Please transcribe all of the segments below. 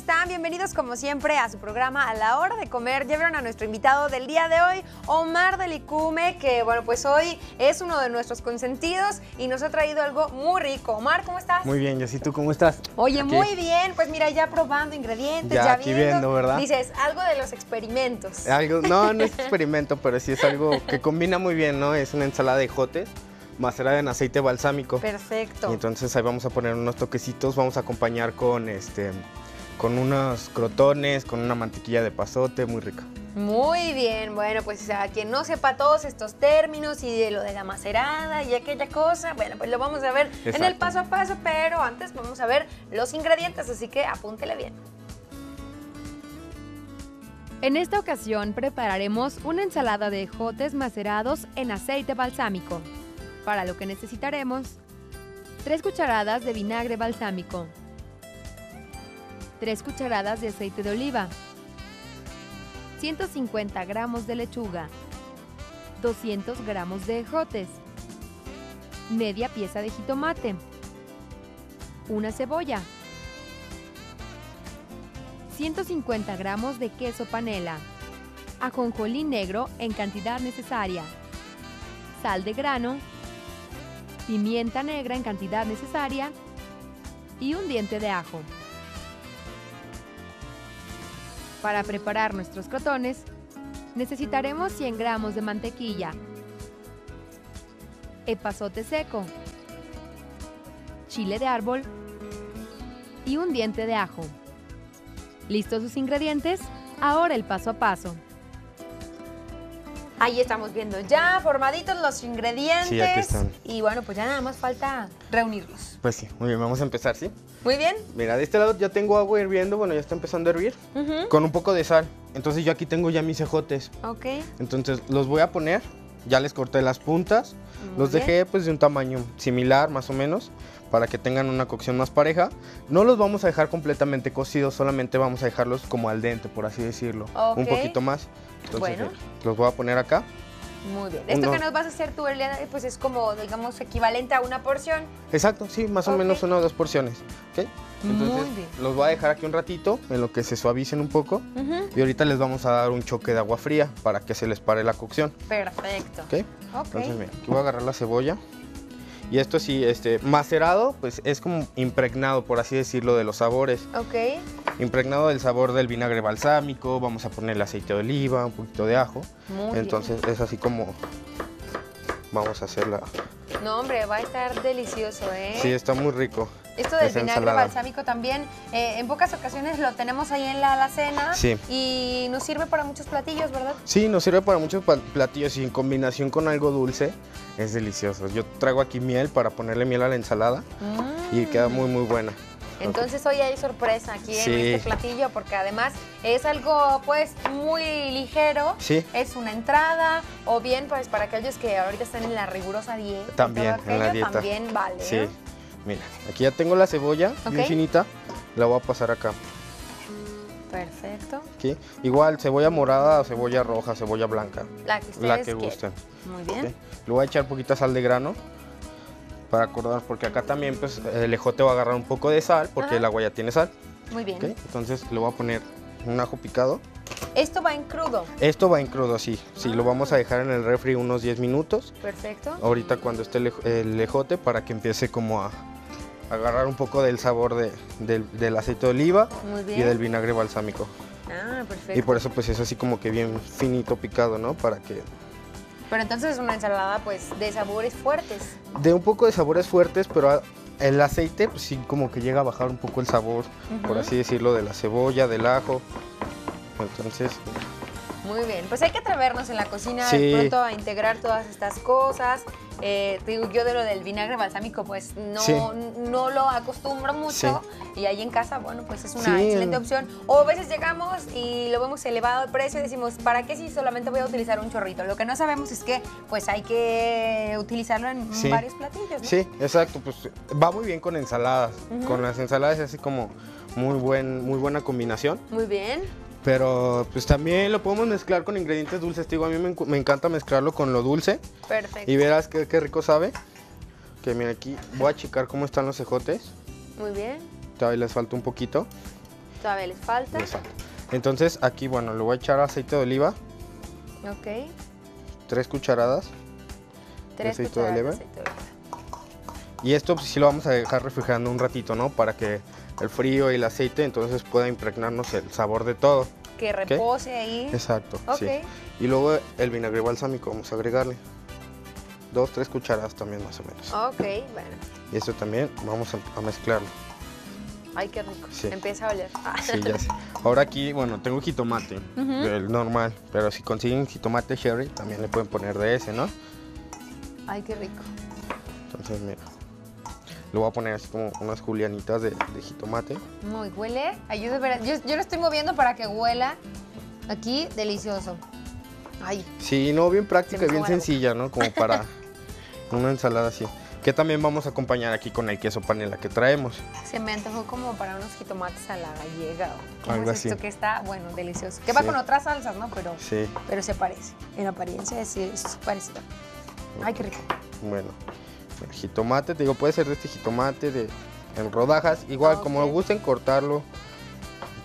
buenas tardes, ¿cómo están? Bienvenidos como siempre a su programa A la hora de comer. Vieron a nuestro invitado del día de hoy, Omar Delicume, que bueno, pues hoy es uno de nuestros consentidos y nos ha traído algo muy rico. Omar, ¿cómo estás? Muy bien, ¿y tú cómo estás? Oye, Aquí. muy bien, pues mira, ya probando ingredientes, Ya ya, aquí viendo, ¿verdad? Dices, algo de los experimentos. Algo, no, no es experimento, pero sí es algo que combina muy bien, ¿no? Es una ensalada de jotes macerada en aceite balsámico. Perfecto. Y entonces ahí vamos a poner unos toquecitos, vamos a acompañar con este con unos crotones, con una mantequilla de pasote, muy rica. Muy bien, bueno, pues a quien no sepa todos estos términos y de lo de la macerada y aquella cosa, bueno, pues lo vamos a ver en el paso a paso, pero antes vamos a ver los ingredientes, así que apúntele bien. En esta ocasión prepararemos una ensalada de ejotes macerados en aceite balsámico, para lo que necesitaremos 3 cucharadas de vinagre balsámico, 3 cucharadas de aceite de oliva, 150 gramos de lechuga, 200 gramos de ejotes, media pieza de jitomate, una cebolla, 150 gramos de queso panela, ajonjolí negro en cantidad necesaria, sal de grano, pimienta negra en cantidad necesaria y un diente de ajo. Para preparar nuestros crotones, necesitaremos 100 gramos de mantequilla, epazote seco, chile de árbol y un diente de ajo. ¿Listos sus ingredientes? Ahora el paso a paso. Ahí estamos viendo ya formaditos los ingredientes. Sí, aquí están. Y bueno, pues ya nada más falta reunirlos. Pues sí, muy bien, vamos a empezar, ¿sí? Muy bien. Mira, de este lado ya tengo agua hirviendo, bueno, ya está empezando a hervir, con un poco de sal. Entonces yo aquí tengo ya mis ejotes. Ok. Entonces los voy a poner, ya les corté las puntas, Muy los bien. dejé pues de un tamaño similar más o menos para que tengan una cocción más pareja. No los vamos a dejar completamente cocidos, solamente vamos a dejarlos como al dente, por así decirlo, un Ok. poquito más. Entonces Bueno. los voy a poner acá. Muy bien. Esto que nos vas a hacer tú el día de hoy, pues es como, digamos, equivalente a una porción. Exacto, sí, más o menos una o dos porciones. ¿ok? Entonces Muy bien. los voy a dejar aquí un ratito en lo que se suavicen un poco. Y ahorita les vamos a dar un choque de agua fría para que se les pare la cocción. Perfecto. ¿ok? Ok. Entonces, mira, aquí voy a agarrar la cebolla. Y esto sí, este, macerado, pues es como impregnado, por así decirlo, de los sabores. Ok. Impregnado del sabor del vinagre balsámico, vamos a ponerle aceite de oliva, un poquito de ajo. Muy Entonces es así como vamos a hacerla. No, hombre, va a estar delicioso, ¿eh? Sí, está muy rico. Esto del esa vinagre ensalada. balsámico también, eh, en pocas ocasiones lo tenemos ahí en la alacena Sí. y nos sirve para muchos platillos, ¿verdad? Sí, nos sirve para muchos platillos y en combinación con algo dulce es delicioso. Yo traigo aquí miel para ponerle miel a la ensalada y queda muy muy buena. Entonces hoy hay sorpresa aquí en este platillo porque además es algo pues muy ligero. Sí. Es una entrada o bien pues para aquellos que ahorita están en la rigurosa dieta. También, todo en la aquello, dieta. También vale. Sí. ¿eh? Mira, aquí ya tengo la cebolla bien Ok. finita. La voy a pasar acá. Perfecto. Igual cebolla morada cebolla roja, cebolla blanca. La que ustedes La que gusten. Muy bien. Le voy a echar poquita sal de grano para acordar, porque acá también pues el ejote va a agarrar un poco de sal, porque Ajá. el agua ya tiene sal. Muy bien. Entonces le voy a poner un ajo picado. Esto va en crudo. Esto va en crudo, sí. Sí, lo vamos a dejar en el refri unos 10 minutos. Perfecto. Ahorita cuando esté el, el ejote para que empiece como a agarrar un poco del sabor de- del, del aceite de oliva y del vinagre balsámico. Ah, perfecto. Y por eso pues es así como que bien finito picado, ¿no? Para que Pero entonces es una ensalada pues de sabores fuertes. dé un poco de sabores fuertes, pero el aceite pues sí como que llega a bajar un poco el sabor, por así decirlo, de la cebolla, del ajo. Entonces, Muy bien, pues hay que atrevernos en la cocina Sí. de pronto a integrar todas estas cosas. Eh, te digo, yo de lo del vinagre balsámico, pues no, Sí. no lo acostumbro mucho. Y ahí en casa, bueno, pues es una Sí. excelente opción. O a veces llegamos y lo vemos elevado de precio y decimos, ¿para qué si solamente voy a utilizar un chorrito? Lo que no sabemos es que pues hay que utilizarlo en Sí. varios platillos, ¿no? sí, exacto, pues va muy bien con ensaladas. Con las ensaladas es así como muy, buen, muy buena combinación. Muy bien. Pero pues también lo podemos mezclar con ingredientes dulces. Te digo, a mí me, encanta mezclarlo con lo dulce. Perfecto. Y verás qué, qué rico sabe. Que mira aquí, voy a checar cómo están los ejotes. Muy bien. Todavía les falta un poquito. Todavía les falta. Entonces aquí, bueno, le voy a echar aceite de oliva, Ok. tres cucharadas. Tres aceite de cucharadas de oliva. aceite de oliva. Y esto pues, sí lo vamos a dejar refrigerando un ratito, ¿no? Para que el frío y el aceite entonces pueda impregnarnos el sabor de todo. Que repose ahí. Exacto, sí. Y luego el vinagre balsámico vamos a agregarle. Dos, tres cucharadas también más o menos. Ok, bueno. Y esto también vamos a, mezclarlo. Ay, qué rico. Sí. Empieza a oler. Ah. Sí, ya sé. Ahora aquí, bueno, tengo jitomate, Ujú. el normal. Pero si consiguen jitomate cherry, también le pueden poner de ese, ¿no? Ay, qué rico. Entonces, mira. Le voy a poner así como unas julianitas de, de jitomate. Muy huele. Ayuda, ver- yo, yo lo estoy moviendo para que huela. Aquí, delicioso. Ay, Sí, no, bien práctica y bien sencilla, ¿no? Como para una ensalada así. Que también vamos a acompañar aquí con el queso panela que traemos. se me antojó como para unos jitomates a la gallega. o ¿Cómo Algo es esto así. que está, bueno, delicioso? Que va Sí. con otras salsas, ¿no? Pero, Sí, pero se parece. En apariencia es, es parecido. Ay, qué rico. bueno. Jitomate, te digo, puede ser de este jitomate, de, en rodajas. Igual, como Ok. gusten cortarlo,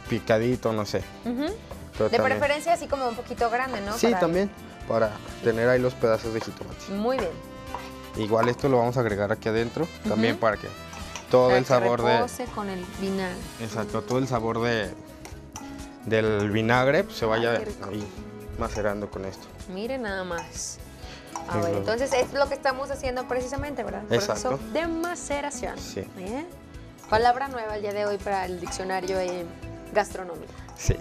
picadito, no sé. De también- preferencia así como un poquito grande, ¿no? Sí, Para- también, para tener ahí los pedazos de jitomate. Muy bien. Igual esto lo vamos a agregar aquí adentro, también para que todo Para el que sabor de... con el vinagre. Exacto, todo el sabor de del vinagre pues, se vaya ahí macerando con esto. Mire nada más. A ver, entonces es lo que estamos haciendo precisamente, ¿verdad? Proceso Exacto. de maceración. Sí. Bien. Palabra nueva el día de hoy para el diccionario eh, gastronómico. Sí.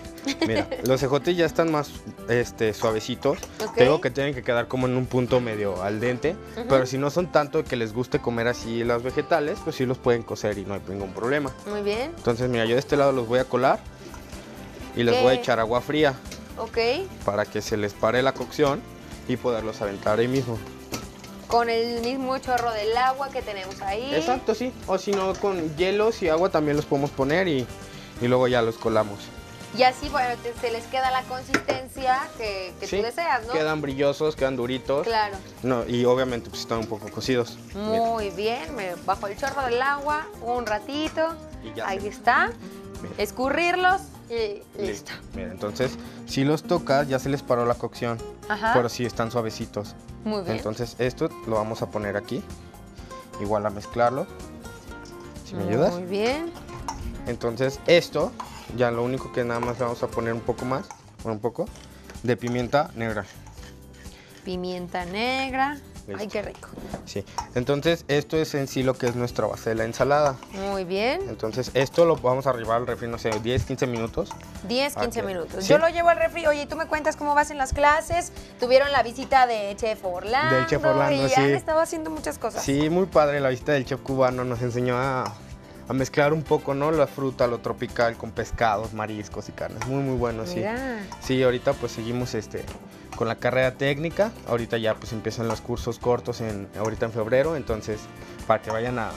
Mira, los ejotes ya están más este, suavecitos. Ok. Tengo que tienen que quedar como en un punto medio al dente. Pero si no son tanto que les guste comer así las vegetales, pues sí los pueden cocer y no hay ningún problema. Muy bien. Entonces, mira, yo de este lado los voy a colar y les voy a echar agua fría Ok. para que se les pare la cocción y poderlos aventar ahí mismo. Con el mismo chorro del agua que tenemos ahí. Exacto, sí. O si no, con hielos y agua también los podemos poner y, y luego ya los colamos. Y así, bueno, te- se les queda la consistencia que, que Sí, tú deseas, ¿no? Quedan brillosos, quedan duritos. Claro. No, y obviamente pues están un poco cocidos. Mira, Muy bien. Me bajo el chorro del agua un ratito. Y ya Ahí se- está. mira, Escurrirlos y listo. Mira, entonces, si los tocas ya se les paró la cocción, Ajá. pero sí están suavecitos. Muy bien. Entonces, esto lo vamos a poner aquí. Igual a mezclarlo. Si me ayudas. Muy bien. Entonces, esto, ya lo único que nada más le vamos a poner un poco más, un poco, de pimienta negra. Pimienta negra. Ay, qué rico. Sí. Entonces, esto es en sí lo que es nuestra base de la ensalada. Muy bien. Entonces, esto lo vamos a arribar al refri, no sé, 10, 15 minutos. 10, 15 Ok. minutos. Sí. Yo lo llevo al refri. Oye, tú me cuentas cómo vas en las clases. Tuvieron la visita de Chef Orlando. Del Chef Orlando, y sí. han estado haciendo muchas cosas. Sí, muy padre la visita del chef cubano. Nos enseñó a, a mezclar un poco, ¿no? La fruta, lo tropical con pescados, mariscos y carnes. Muy, muy bueno, sí. Sí, ahorita pues seguimos este con la carrera técnica. Ahorita ya pues empiezan los cursos cortos en ahorita en febrero, entonces para que vayan a,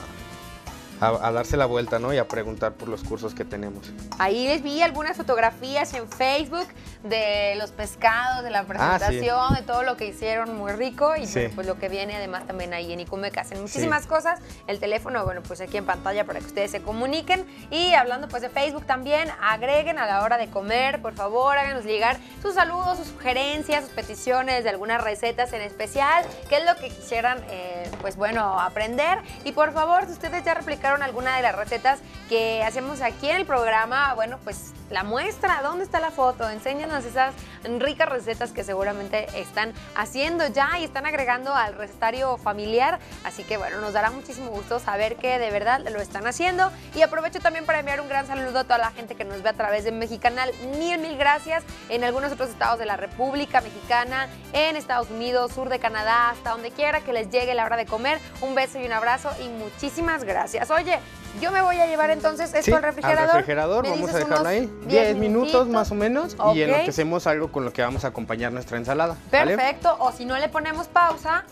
a, a darse la vuelta, ¿no? Y a preguntar por los cursos que tenemos. Ahí les vi algunas fotografías en Facebook de los pescados, de la presentación, de todo lo que hicieron muy rico y Ah, Sí. pues lo que viene además también ahí en Icumecas. Hacen muchísimas cosas. El teléfono, bueno, pues aquí en pantalla para que ustedes se comuniquen. Y hablando pues de Facebook también, agreguen a la hora de comer, por favor, háganos llegar sus saludos, sus sugerencias, sus peticiones de algunas recetas en especial, qué es lo que quisieran, eh, pues bueno, aprender. Y por favor, si ustedes ya replicaron alguna de las recetas que hacemos aquí en el programa, bueno, pues la muestra, ¿dónde está la foto? Enséñanos esas ricas recetas que seguramente están haciendo ya y están agregando al recetario familiar. Así que bueno, nos dará muchísimo gusto saber que de verdad lo están haciendo. Y aprovecho también para enviar un gran saludo a toda la gente que nos ve a través de Mexicanal. Mil, mil gracias. En algunos otros estados de la República Mexicana, en Estados Unidos, sur de Canadá, hasta donde quiera que les llegue la hora de comer. Un beso y un abrazo y muchísimas gracias. Oye, yo me voy a llevar entonces esto Sí, al refrigerador. Al refrigerador, ¿Me vamos a dejarlo unos ahí. 10 10 minutos más o menos y en lo que hacemos algo con lo que vamos a acompañar nuestra ensalada. ¿vale? Perfecto. O si no le ponemos pausa,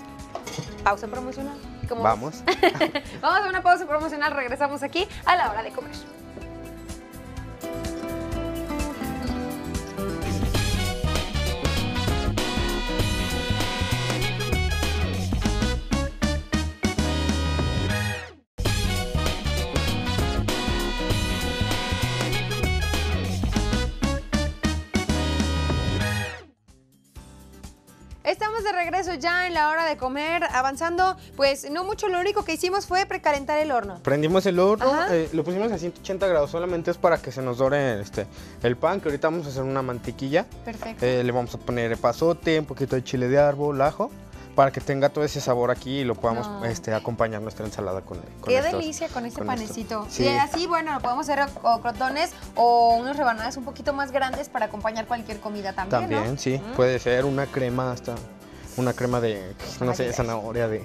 pausa promocional. Vamos. Vamos a una pausa promocional. Regresamos aquí a la hora de comer. Ya en la hora de comer, avanzando. Pues no mucho, lo único que hicimos fue precalentar el horno. Prendimos el horno, eh, lo pusimos a 180 grados, solamente es para que se nos dore este, el pan, que ahorita vamos a hacer una mantequilla. Perfecto. Eh, le vamos a poner epazote, un poquito de chile de árbol, ajo, para que tenga todo ese sabor aquí y lo podamos No. este, acompañar nuestra ensalada con, con Qué estos- delicia con este con panecito. Sí. Y así, bueno, lo podemos hacer o crotones o unos rebanadas un poquito más grandes para acompañar cualquier comida también, También, ¿no? sí, Mm. puede ser una crema hasta, una crema de, no sé, Ay, zanahoria, de,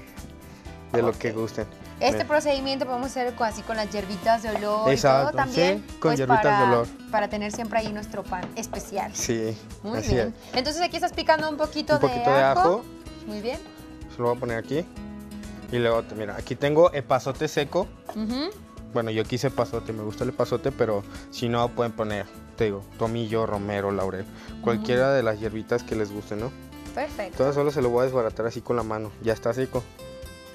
de lo que gusten. Este Bien. procedimiento podemos hacer así con las hierbitas de olor y Exacto, todo también. sí, con pues, hierbitas de olor. Para tener siempre ahí nuestro pan especial. Sí, Muy así bien. Entonces aquí estás picando un poquito, Un poquito de ajo. Muy bien. Se lo voy a poner aquí. Y luego, mira, aquí tengo epazote seco. Bueno, yo quise epazote, me gusta el epazote, pero si no pueden poner, te digo, tomillo, romero, laurel, cualquiera de las hierbitas que les guste, ¿no? Perfecto. Todo solo se lo voy a desbaratar así con la mano, ya está seco.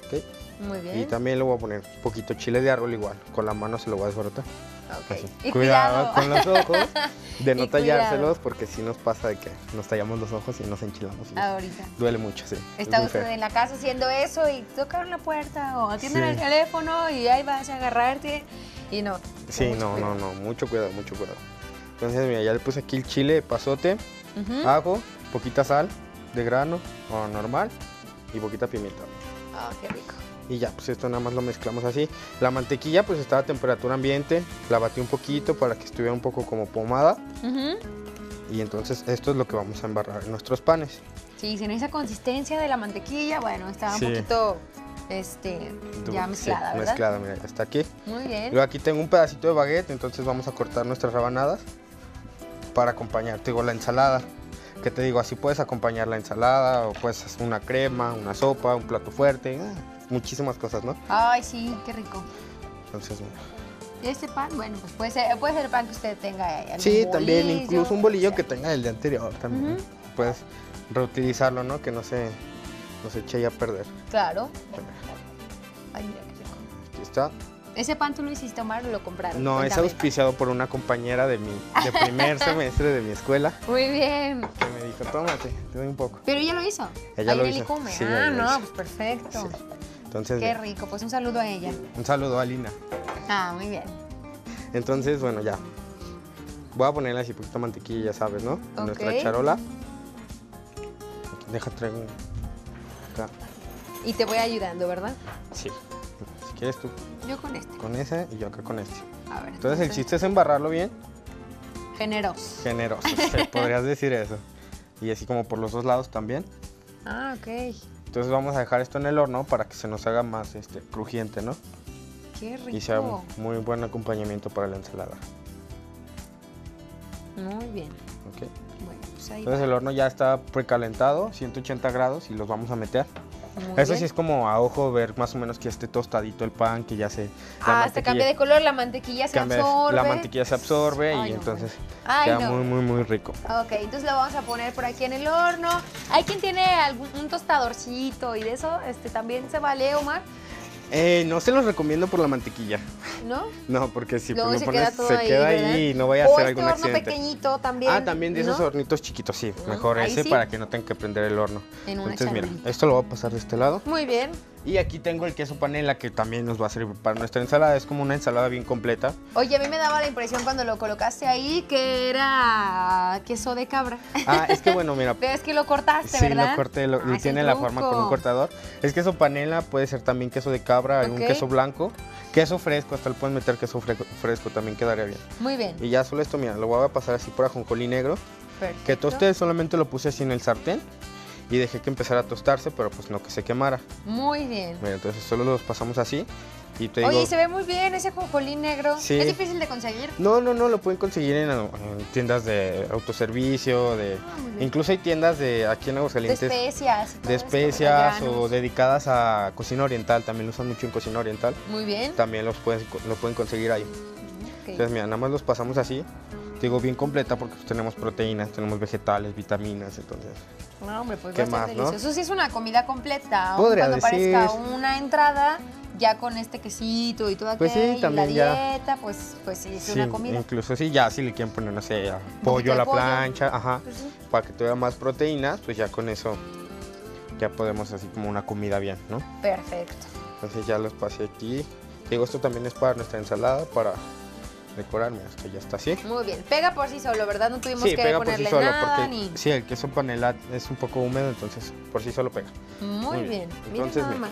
¿ok? Muy bien. Y también le voy a poner un poquito chile de árbol igual, con la mano se lo voy a desbaratar. Ok. Así. Y cuidado, cuidado. con los ojos, de no Y tallárselos, porque si nos pasa de que nos tallamos los ojos y nos enchilamos. y Ahorita. Duele mucho, sí. es Está usted en la casa haciendo eso y tocaron la puerta o atienden Sí. el teléfono y ahí vas a agarrarte y no. Sí, no, no, no, mucho cuidado, mucho cuidado. Entonces, mira, ya le puse aquí el chile, pasote, Ujú. ajo, poquita sal de grano o normal y poquita pimienta. Ah, qué rico. Y ya, pues esto nada más lo mezclamos así. La mantequilla pues está a temperatura ambiente, la batí un poquito para que estuviera un poco como pomada Ujú. y entonces esto es lo que vamos a embarrar en nuestros panes. Sí, sin esa consistencia de la mantequilla, bueno, está Sí. un poquito este, ya Sí, mezclada, ¿verdad? mezclada, mira, ya está aquí. Muy bien. Luego aquí tengo un pedacito de baguette, entonces vamos a cortar nuestras rebanadas para acompañar, digo, la ensalada. Que te digo, así puedes acompañar la ensalada o puedes hacer una crema, una sopa, un plato fuerte, ah, muchísimas cosas, ¿no? Ay, sí, qué rico. Entonces. ¿Y este pan? Bueno, pues puede ser, puede ser el pan que usted tenga. eh, algún Sí, también, incluso un lo bolillo que tenga del día anterior también. Puedes reutilizarlo, ¿no? Que no se, no se eche ahí a perder. Claro. Ay, mira qué rico. Aquí está. ¿Ese pan tú lo hiciste, Omar, o lo compraron? No, es auspiciado por una compañera de mi de primer semestre de mi escuela Muy bien. que me dijo, tómate, te doy un poco. Pero ella lo hizo. Ella Ahí lo hizo. Icume. Sí, ah, no, hizo. pues perfecto. Sí. Entonces, Qué rico. Pues un saludo a ella. un saludo a Lina. Ah, muy bien. Entonces, bueno, ya. Voy a ponerle así poquito mantequilla, ya sabes, ¿no? En nuestra charola. Deja, traigo un- acá. Y te voy ayudando, ¿verdad? Sí. Quieres tú Yo con este. con ese y yo acá con este. A ver. Entonces, el chiste es embarrarlo bien. Generoso. Generoso, podrías decir eso. Y así como por los dos lados también. Ah, ok. Entonces vamos a dejar esto en el horno para que se nos haga más este, crujiente, ¿no? Qué rico. Y sea un muy buen acompañamiento para la ensalada. Muy bien. ¿ok? Bueno, pues ahí Entonces va. el horno ya está precalentado, 180 grados y los vamos a meter. Muy Eso bien. sí es como a ojo ver más o menos que esté tostadito el pan, que ya se... Ah, mantequilla cambia de color, la mantequilla se cambia absorbe. La mantequilla se absorbe Ay, y no, entonces Ay, queda no. muy, muy, muy rico. Ok, entonces lo vamos a poner por aquí en el horno. Hay quien tiene algún un tostadorcito y de eso este, también se vale, Omar, Eh, no se los recomiendo por la mantequilla. ¿no? No, porque si Luego lo se pones, queda todo se ahí, queda ¿verdad? ahí y no vaya a ser este algún horno accidente. pequeñito también. Ah, también de esos ¿no? hornitos chiquitos, sí. Ah, Mejor ahí ese sí. para que no tengan que prender el horno. En una Entonces, mira, esto lo voy a pasar de este lado. Muy bien. Y aquí tengo el queso panela que también nos va a servir para nuestra ensalada. Es como una ensalada bien completa. Oye, a mí me daba la impresión cuando lo colocaste ahí que era queso de cabra. Ah, es que bueno, mira. Pero es que lo cortaste, Sí, ¿verdad? lo corté, lo, Ah, tiene la forma con un cortador. Es queso panela, puede ser también queso de cabra, algún queso blanco, queso fresco, hasta le pueden meter queso fre- fresco, también quedaría bien. Muy bien. Y ya solo esto, mira, lo voy a pasar así por ajonjolí negro. Que Perfecto. tosté, solamente lo puse así en el sartén y dejé que empezara a tostarse, pero pues no que se quemara. Muy bien. Mira, entonces solo los pasamos así y te Oye, digo... y se ve muy bien ese jonjolín negro. Sí. ¿Es difícil de conseguir? No, no, no, lo pueden conseguir en, en tiendas de autoservicio, de... Ah. Incluso hay tiendas de aquí en De Aguascalientes especias. de especias de o granos. dedicadas a cocina oriental, también lo usan mucho en cocina oriental, Muy bien. también los pueden, lo pueden conseguir ahí. Ok. Entonces mira, nada más los pasamos así, digo bien completa porque pues, tenemos proteínas, tenemos vegetales, vitaminas, entonces... No, hombre, pues ¿Qué más, no? delicioso. Eso sí es una comida completa. Podría cuando parezca decir. una entrada, ya con este quesito y todo aquello, Pues sí, y también la ya. dieta, pues, pues sí, es Sí, una comida. incluso sí, ya si le quieren poner, no sé, ya, pollo a la pollo. plancha, ajá, Pues sí. para que tuviera más proteínas, pues ya con eso ya podemos así como una comida bien, ¿no? Perfecto. Entonces ya los pasé aquí. Digo, esto también es para nuestra ensalada, para decorar, mira, esto ya está así. Muy bien. Pega por sí solo, ¿verdad? No tuvimos Sí, que pega por sí ponerle solo, nada porque ni. sí, el queso panela es un poco húmedo, entonces por sí solo pega. Muy, Muy bien. bien. Entonces, nada más.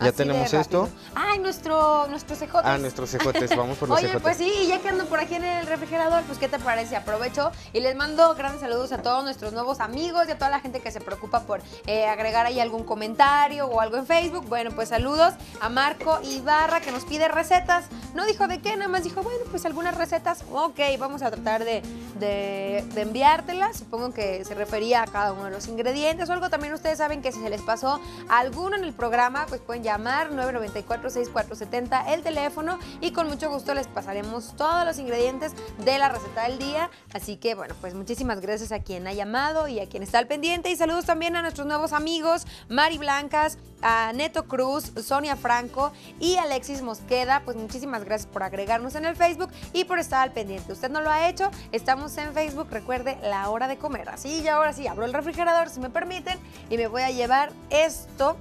Ya Así tenemos esto. Ay, nuestro, nuestros cejotes. Ah, nuestros cejotes, vamos por los Oye, cejotes. pues sí, y ya que ando por aquí en el refrigerador, pues ¿qué te parece? Aprovecho y les mando grandes saludos a todos nuestros nuevos amigos y a toda la gente que se preocupa por eh, agregar ahí algún comentario o algo en Facebook. Bueno, pues saludos a Marco Ibarra que nos pide recetas. No dijo de qué, nada más dijo, bueno, pues algunas recetas. Ok, vamos a tratar de, de, de enviártelas. Supongo que se refería a cada uno de los ingredientes o algo. También ustedes saben que si se les pasó alguno en el programa, pues pueden llamar 994-6470 el teléfono y con mucho gusto les pasaremos todos los ingredientes de la receta del día. Así que bueno, pues muchísimas gracias a quien ha llamado y a quien está al pendiente y saludos también a nuestros nuevos amigos Mari Blancas, a Neto Cruz, Sonia Franco y Alexis Mosqueda. Pues muchísimas gracias por agregarnos en el Facebook y por estar al pendiente. Usted no lo ha hecho, estamos en Facebook, recuerde la hora de comer. Así y ahora sí, abro el refrigerador si me permiten y me voy a llevar esto,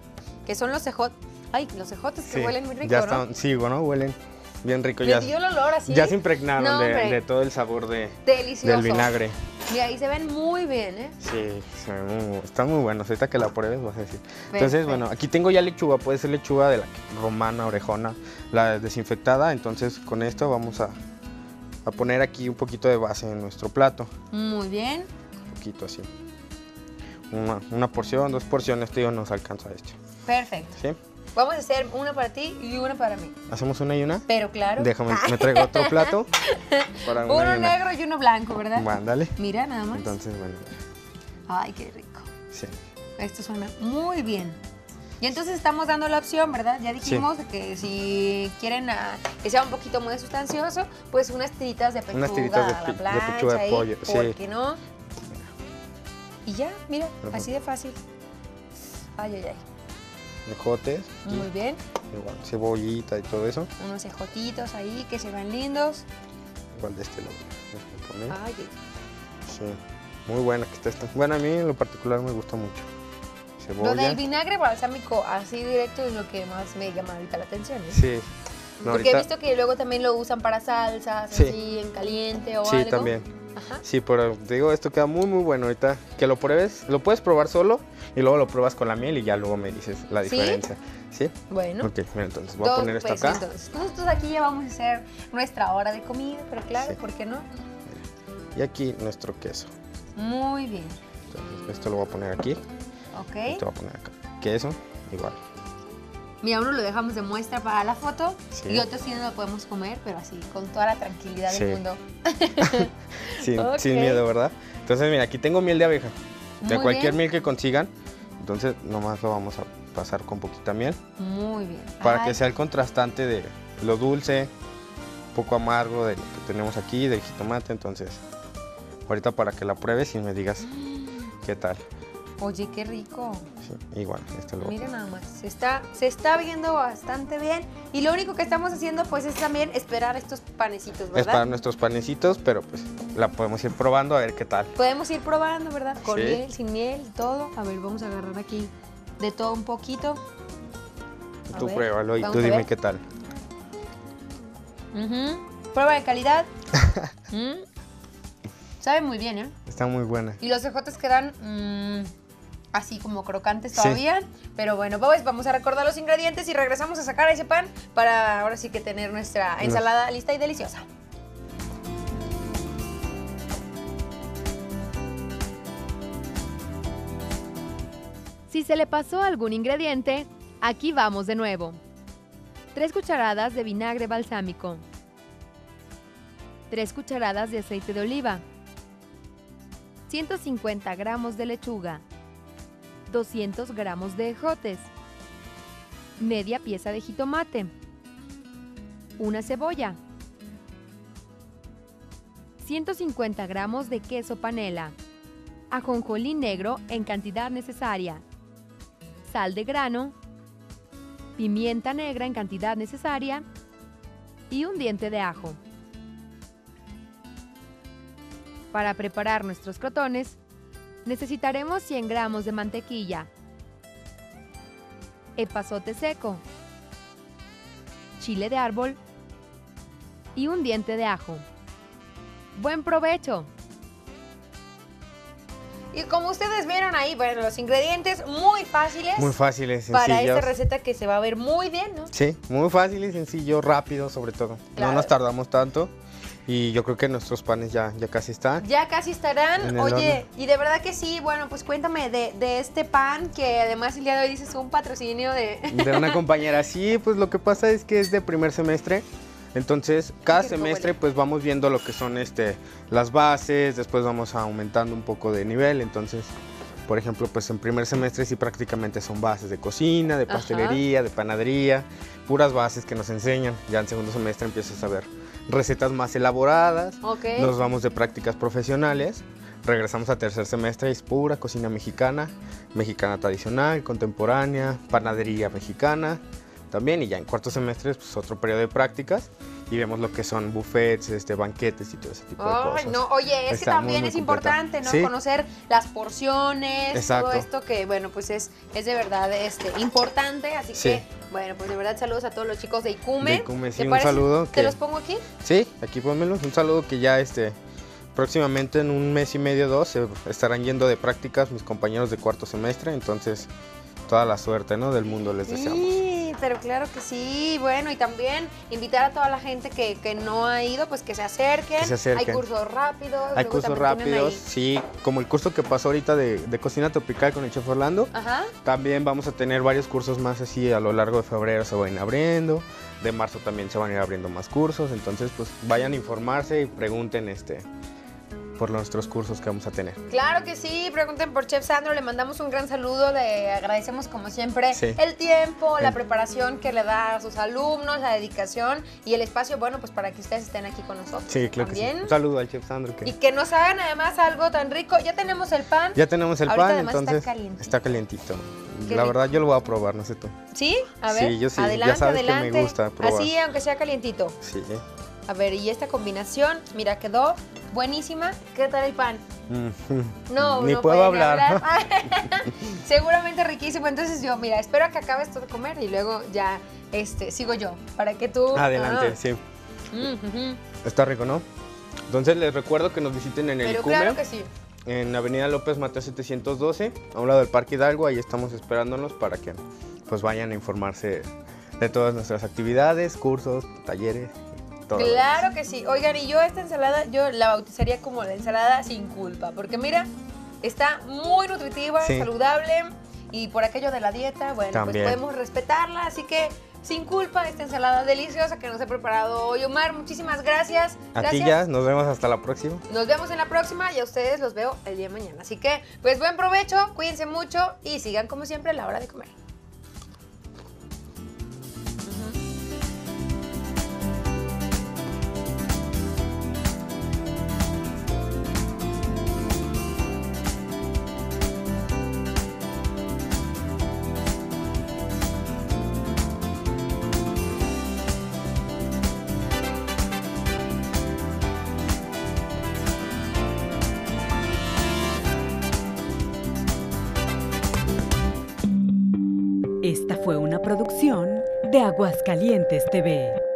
que son los cejotes. Ay, los cejotes que Sí, huelen muy rico, ya ¿no? están, sí, bueno, huelen bien rico. Ya, dio el olor así. ya se impregnaron No, de, todo el sabor de, Delicioso. del vinagre. Y ahí se ven muy bien, ¿eh? Sí, se ven muy- están muy buenos. Ahorita que la pruebes vas a decir. Entonces, bueno, aquí tengo ya lechuga. Puede ser lechuga de la romana, orejona, la desinfectada. Entonces, con esto vamos a, a poner aquí un poquito de base en nuestro plato. Muy bien. Un poquito así. Una, una porción, dos porciones, tío, nos alcanza esto. Perfecto. ¿Sí? Vamos a hacer una para ti y una para mí. ¿Hacemos una y una? Pero claro. Déjame, me traigo otro plato. Para una Uno y una. negro y uno blanco, ¿verdad? Bueno, dale. Mira nada más. Entonces, bueno, Ay, qué rico. sí. Esto suena muy bien. Y entonces estamos dando la opción, ¿verdad? Ya dijimos de que si quieren ah, que sea un poquito muy sustancioso, pues unas tiritas de pechuga Unas tiritas de la de pechuga de pollo, ¿por sí. qué no? Y ya, mira, Ajá. así de fácil. Ay, ay, ay. Ejotes. Muy bien. Igual, cebollita y todo eso. Unos ejotitos ahí que se ven lindos. Igual de este lado. Poner. Ay, Sí, muy buena que está esta. Bueno, a mí en lo particular me gusta mucho. lo Cebolla. del vinagre balsámico así directo es lo que más me llama ahorita la atención. ¿eh? Sí. No, Porque he visto que luego también lo usan para salsas, Sí. así en caliente o Sí, algo. también. Ajá. Sí, pero te digo, esto queda muy, muy bueno. Ahorita que lo pruebes, lo puedes probar solo y luego lo pruebas con la miel y ya luego me dices la diferencia. ¿Sí? Bueno. Ok, mira, entonces voy a poner esto pues, acá. Entonces, nosotros aquí ya vamos a hacer nuestra hora de comida, pero claro, Sí. ¿por qué no? Y aquí nuestro queso. Muy bien. Entonces, esto lo voy a poner aquí. Ok. Esto voy a poner acá. Queso, igual. Mira, uno lo dejamos de muestra para la foto Sí. y otro sí no lo podemos comer, pero así, con toda la tranquilidad Sí. del mundo. Sin, miedo, ¿verdad? Entonces, mira, aquí tengo miel de abeja. De Muy cualquier bien. miel que consigan. Entonces, nomás lo vamos a pasar con poquita miel. Muy bien. Para Ay, que sea el contrastante de lo dulce, poco amargo de lo que tenemos aquí, del jitomate. Entonces, ahorita para que la pruebes y me digas qué tal. Oye, qué rico. Sí, igual, este lo Miren nada más, se está, se está viendo bastante bien y lo único que estamos haciendo pues es también esperar estos panecitos, ¿verdad? para nuestros panecitos, pero pues la podemos ir probando a ver qué tal. Podemos ir probando, ¿verdad? Con Sí. miel, sin miel, todo. A ver, vamos a agarrar aquí de todo un poquito. A Tú ver, pruébalo y tú dime qué tal. Ujú. Prueba de calidad. Mm. Sabe muy bien, ¿eh? Está muy buena. Y los ejotes quedan mm, así como crocantes Sí. todavía. Pero bueno, pues vamos a recordar los ingredientes y regresamos a sacar ese pan para ahora sí que tener nuestra ensalada lista y deliciosa. Si se le pasó algún ingrediente, aquí vamos de nuevo. 3 cucharadas de vinagre balsámico. 3 cucharadas de aceite de oliva. 150 gramos de lechuga. 200 gramos de ejotes. Media pieza de jitomate. Una cebolla. 150 gramos de queso panela. Ajonjolí negro en cantidad necesaria sal de grano, pimienta negra en cantidad necesaria y un diente de ajo. Para preparar nuestros crotones, necesitaremos 100 gramos de mantequilla, epazote seco, chile de árbol y un diente de ajo. ¡Buen provecho! Y como ustedes vieron ahí, bueno, los ingredientes muy fáciles. Muy fáciles, Para esta sencillos. receta que se va a ver muy bien, ¿no? Sí, muy fácil y sencillo, rápido sobre todo. Claro. No nos tardamos tanto y yo creo que nuestros panes ya, ya casi están. Ya casi estarán. Oye, y de verdad que sí, bueno, pues cuéntame de, de este pan que además el día de hoy dices un patrocinio de... De una compañera, sí, pues lo que pasa es que es de primer semestre. Entonces, cada semestre pues vamos viendo lo que son este las bases, después vamos aumentando un poco de nivel, entonces, por ejemplo, pues en primer semestre sí prácticamente son bases de cocina, de Ajá. pastelería, de panadería, puras bases que nos enseñan. Ya en segundo semestre empiezas a ver recetas más elaboradas, nos vamos de prácticas profesionales, regresamos a tercer semestre, es pura cocina mexicana, mexicana tradicional, contemporánea, panadería mexicana también, y ya en cuarto semestre pues otro periodo de prácticas y vemos lo que son buffets, este, banquetes y todo ese tipo de cosas. no, oye, es que Está también muy es importante, ¿no? Sí. Conocer las porciones, Exacto. todo esto que, bueno, pues es, es de verdad este, importante. Así Sí. que, bueno, pues de verdad saludos a todos los chicos de Icume. De Icume, sí, ¿Te un parece? saludo ¿Te que- los pongo aquí? Sí, aquí pónmelos. Un saludo que ya este próximamente en un mes y medio, dos, se estarán yendo de prácticas mis compañeros de cuarto semestre, entonces toda la suerte ¿no? del mundo les deseamos. Sí, pero claro que sí. Bueno, y también invitar a toda la gente que, que no ha ido, pues que se acerquen. Que se acerquen. Hay cursos rápidos. Hay cursos rápidos, sí, como el curso que pasó ahorita de, de cocina tropical con el chef Orlando. Ajá. También vamos a tener varios cursos más así a lo largo de febrero se van a ir abriendo. De marzo también se van a ir abriendo más cursos. Entonces, pues vayan a informarse y pregunten este por nuestros cursos que vamos a tener. Claro que sí, pregunten por Chef Sandro, le mandamos un gran saludo, le agradecemos como siempre Sí. el tiempo, la Sí. preparación que le da a sus alumnos, la dedicación y el espacio, bueno, pues para que ustedes estén aquí con nosotros. Sí, claro que sí. también. Un saludo al chef Sandro. Que Y que nos hagan además algo tan rico. Ya tenemos el pan. ya tenemos el Ahorita pan, además está entonces calientito. está calientito. Qué La rico. verdad yo lo voy a probar, no sé tú. ¿Sí? A ver. Sí, yo sí, ya Adelante, sabes que me adelante. gusta probar. Así, aunque sea calientito. Sí. A ver, y esta combinación, mira, quedó buenísima. ¿Qué tal el pan? Mm, No, Ni no puedo hablar. Seguramente riquísimo. Entonces yo, mira, espero que acabes todo de comer y luego ya este, sigo yo. Para que tú. Adelante, Ah. sí. Mm. Está rico, ¿no? Entonces les recuerdo que nos visiten en el Pero claro que sí. en Avenida López Mateo 712, a un lado del Parque Hidalgo. Ahí estamos esperándonos para que pues vayan a informarse de todas nuestras actividades, cursos, talleres, todo. Claro que sí. Oigan, y yo esta ensalada, yo la bautizaría como la ensalada sin culpa. Porque mira, está muy nutritiva, Sí. saludable. Y por aquello de la dieta, bueno, También. pues podemos respetarla. Así que sin culpa esta ensalada deliciosa que nos ha preparado hoy Omar. Muchísimas gracias. A ti gracias. ya, nos vemos hasta la próxima. Nos vemos en la próxima y a ustedes los veo el día de mañana. Así que, pues buen provecho, cuídense mucho y sigan como siempre a la hora de comer. Aguascalientes TV.